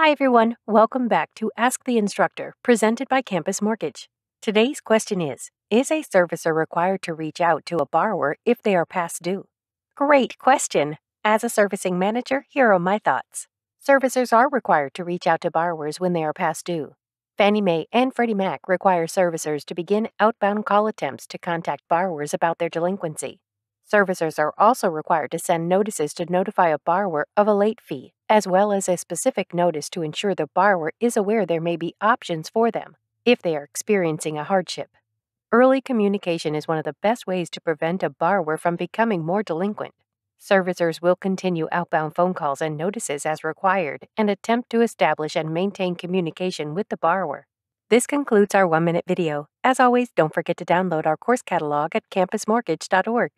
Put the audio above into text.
Hi, everyone. Welcome back to Ask the Instructor, presented by Campus Mortgage. Today's question is Is a servicer required to reach out to a borrower if they are past due? Great question. As a servicing manager, here are my thoughts. Servicers are required to reach out to borrowers when they are past due. Fannie Mae and Freddie Mac require servicers to begin outbound call attempts to contact borrowers about their delinquency. Servicers are also required to send notices to notify a borrower of a late fee, as well as a specific notice to ensure the borrower is aware there may be options for them if they are experiencing a hardship. Early communication is one of the best ways to prevent a borrower from becoming more delinquent. Servicers will continue outbound phone calls and notices as required and attempt to establish and maintain communication with the borrower. This concludes our one minute video. As always, don't forget to download our course catalog at campusmortgage.org.